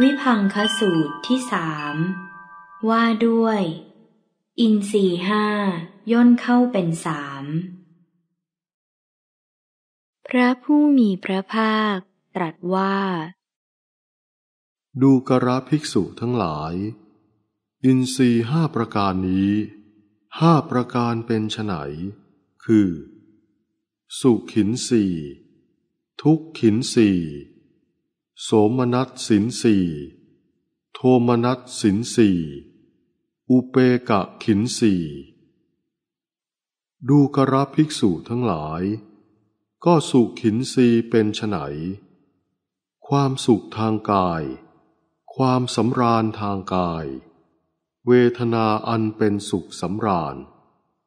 วิพังคสูตรที่สามว่าด้วย อินสี่ห้าย่นเข้าเป็นสามพระผู้มีพระภาคตรัสว่า ดูกระภิกษุทั้งหลาย อินทรีห้าประการนี้ห้าประการเป็นไฉนคือ สุขินสี่ทุกขินสี่ โสมนัสสินสีโทมนัสสินสีอุเปกะขินสีดูกระภิกษุทั้งหลาย ก็สุขินสีเป็นไฉนความสุขทางกาย ความสำราญทางกาย เวทนาอันเป็นสุขสำราญ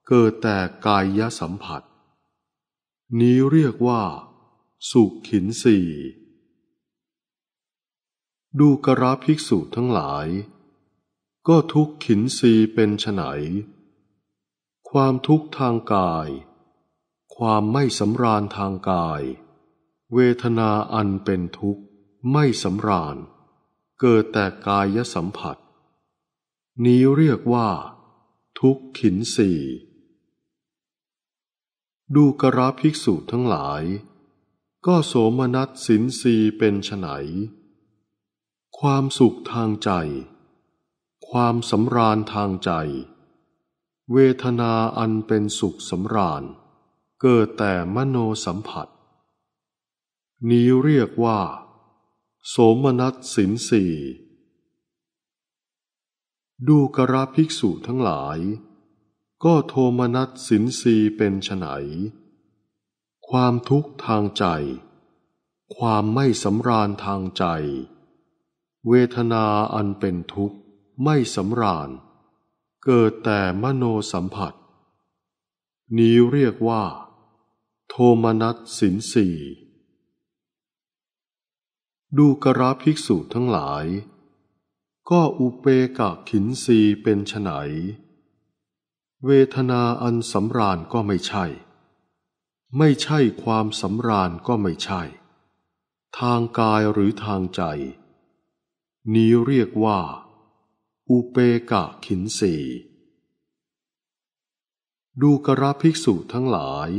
เกิดแต่กายสัมผัส นี้เรียกว่า สุขขินสี ดูกระภิกษุทั้งหลาย ก็ทุกขินสีเป็นไฉนความทุกข์ทางกาย ความไม่สำราญทางกาย เวทนาอันเป็นทุกข์ไม่สำราญ เกิดแต่กายสัมผัส นี้เรียกว่า ทุกขินสีดูกระภิกษุทั้งหลาย ก็โสมนัสสินสีเป็นไฉน ความสุขทางใจ ความสำราญทางใจ เวทนาอันเป็นสุขสำราญ เกิดแต่มโนสัมผัส นี้เรียกว่า โสมนัสสินสีดูกระภิกษุทั้งหลาย ก็โทมนัสสินสีเป็นไฉนความทุกข์ทางใจ ความไม่สำราญทางใจ เวทนาอันเป็นทุกข์ไม่สำราญ เกิดแต่มโนสัมผัส นี้เรียกว่า โทมนัสสินสีดูกระภิกษุทั้งหลาย ก็อุเปกะขินสีเป็นไฉนเวทนาอันสำราญก็ไม่ใช่ ไม่ใช่ความสำราญก็ไม่ใช่ ทางกายหรือทางใจ นี้เรียกว่า อุเปกะขินสีดูกระภิกษุทั้งหลาย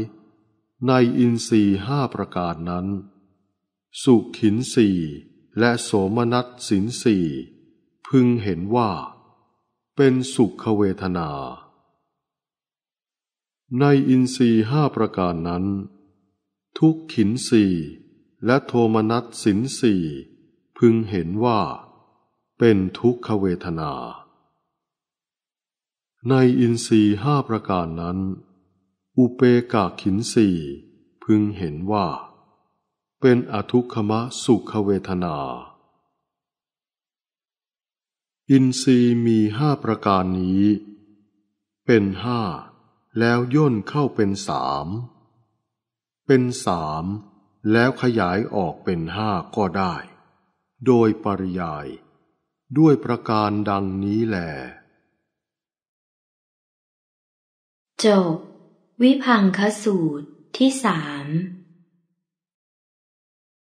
ในอินทรีห้าประการนั้น สุขินสีและโสมนัสสินสีพึงเห็นว่า เป็นสุขเวทนา ในอินทรีห้าประการนั้น ทุกขินสีและโทมนัสสินสีพึงเห็นว่า เป็นทุกขเวทนา ในอินทรีห้าประการนั้น อุเปกาขินสีพึงเห็นว่า เป็นอทุกขมะสุขเวทนา อินทรีมีห้าประการนี้ เป็นห้าแล้วย่นเข้าเป็นสามเป็นสามแล้วขยายออกเป็นห้าก็ได้ โดยปริยาย ด้วยประการดังนี้แหลจบ วิพังคสูตรที่สาม